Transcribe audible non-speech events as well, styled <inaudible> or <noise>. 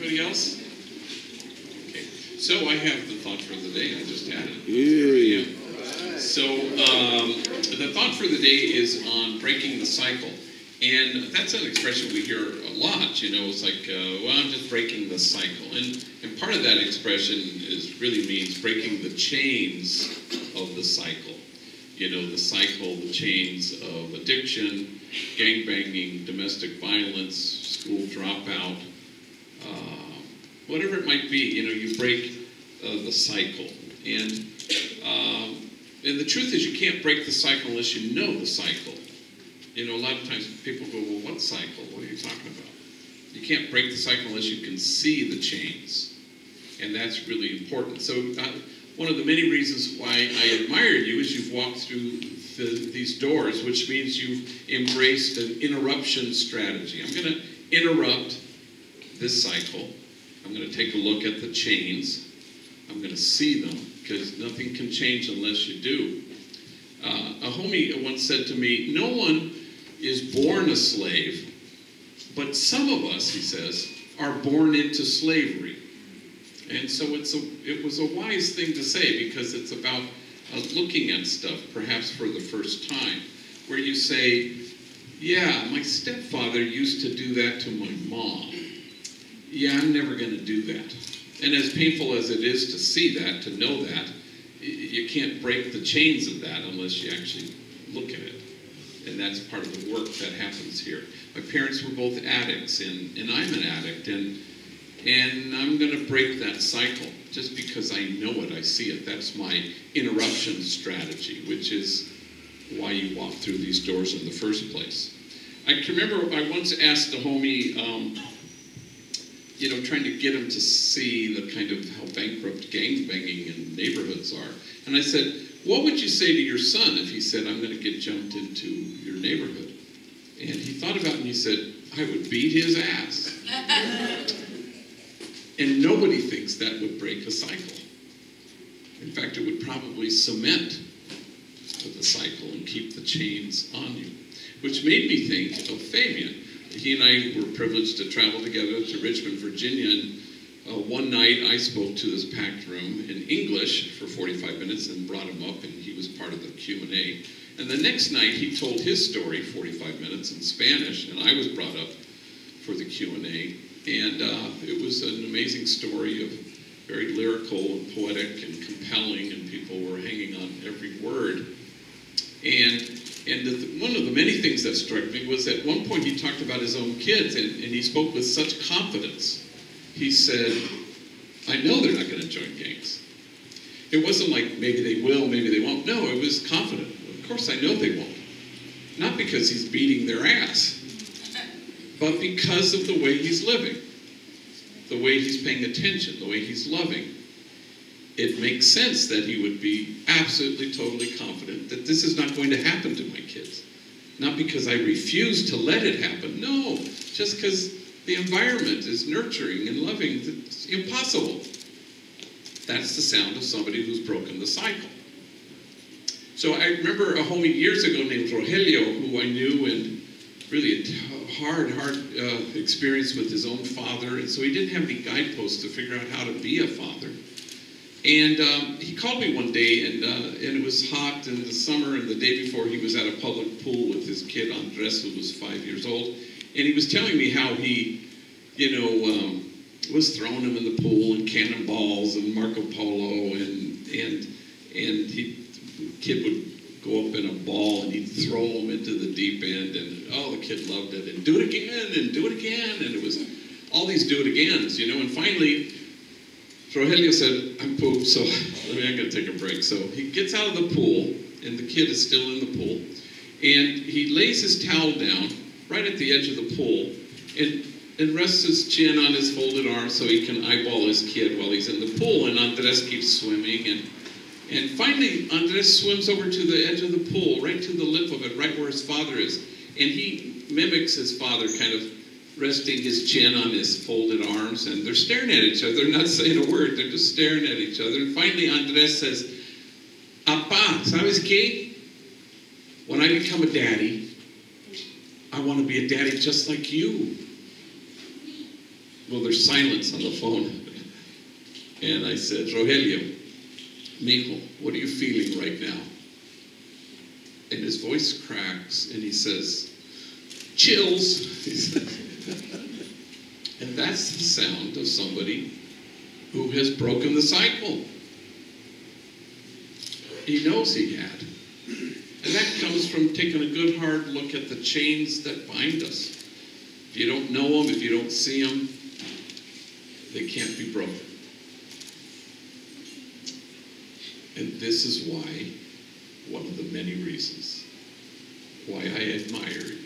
Anybody else? Okay. So I have the thought for the day. I just had it. Yay. Yeah. So um, the thought for the day is on breaking the cycle. And that's an expression we hear a lot, you know, it's like, uh, well, I'm just breaking the cycle. And, and part of that expression is really means breaking the chains of the cycle. You know, the cycle, the chains of addiction, gangbanging, domestic violence, school dropout, whatever it might be, you know, you break uh, the cycle. And, um, and the truth is, you can't break the cycle unless you know the cycle. You know, a lot of times people go, well, what cycle? What are you talking about? You can't break the cycle unless you can see the chains. And that's really important. So, uh, one of the many reasons why I admire you is you've walked through the, these doors, which means you've embraced an interruption strategy. I'm going to interrupt this cycle. I'm going to take a look at the chains. I'm going to see them because nothing can change unless you do. Uh, a homie once said to me, No one is born a slave, but some of us, he says, are born into slavery. And so it's a, it was a wise thing to say because it's about uh, looking at stuff, perhaps for the first time, where you say, Yeah, my stepfather used to do that to my mom. Yeah, I'm never going to do that. And as painful as it is to see that, to know that, you can't break the chains of that unless you actually look at it. And that's part of the work that happens here. My parents were both addicts, and, and I'm an addict, and, and I'm going to break that cycle just because I know it, I see it. That's my interruption strategy, which is why you walk through these doors in the first place. I can remember I once asked a homie, um, you know, trying to get him to see the kind of how bankrupt gang banging in neighborhoods are. And I said, what would you say to your son if he said, I'm going to get jumped into your neighborhood? And he thought about it and he said, I would beat his ass. <laughs> and nobody thinks that would break a cycle. In fact, it would probably cement the cycle and keep the chains on you. Which made me think of Fabian. He and I were privileged to travel together to Richmond, Virginia, and uh, one night I spoke to this packed room in English for 45 minutes and brought him up, and he was part of the Q&A. And the next night he told his story, 45 minutes in Spanish, and I was brought up for the Q&A. And uh, it was an amazing story of very lyrical and poetic and compelling, and people were hanging on every word. And and the, one of the many things that struck me was at one point he talked about his own kids, and, and he spoke with such confidence. He said, I know they're not going to join gangs. It wasn't like maybe they will, maybe they won't. No, it was confident. Of course, I know they won't. Not because he's beating their ass, but because of the way he's living, the way he's paying attention, the way he's loving it makes sense that he would be absolutely, totally confident that this is not going to happen to my kids. Not because I refuse to let it happen. No, just because the environment is nurturing and loving. It's impossible. That's the sound of somebody who's broken the cycle. So I remember a homie years ago named Rogelio, who I knew and really a hard, hard uh, experience with his own father. And so he didn't have any guideposts to figure out how to be a father. And um, he called me one day, and, uh, and it was hot in the summer, and the day before he was at a public pool with his kid Andres, who was five years old. And he was telling me how he, you know, um, was throwing him in the pool and cannonballs and Marco Polo, and, and, and he, the kid would go up in a ball and he'd throw him into the deep end, and oh, the kid loved it, and do it again, and do it again, and it was all these do it agains, you know, and finally, Rogelio said, I'm pooped, so <laughs> I mean, I'm going to take a break. So he gets out of the pool, and the kid is still in the pool, and he lays his towel down right at the edge of the pool and, and rests his chin on his folded arm so he can eyeball his kid while he's in the pool. And Andres keeps swimming, and, and finally, Andres swims over to the edge of the pool, right to the lip of it, right where his father is. And he mimics his father, kind of resting his chin on his folded arms, and they're staring at each other. They're not saying a word, they're just staring at each other. And finally, Andres says, Apa, ¿sabes qué? When I become a daddy, I want to be a daddy just like you. well, there's silence on the phone. And I said, Rogelio, mijo, what are you feeling right now? And his voice cracks and he says, chills. <laughs> And that's the sound of somebody who has broken the cycle. He knows he had. And that comes from taking a good hard look at the chains that bind us. If you don't know them, if you don't see them, they can't be broken. And this is why, one of the many reasons, why I admire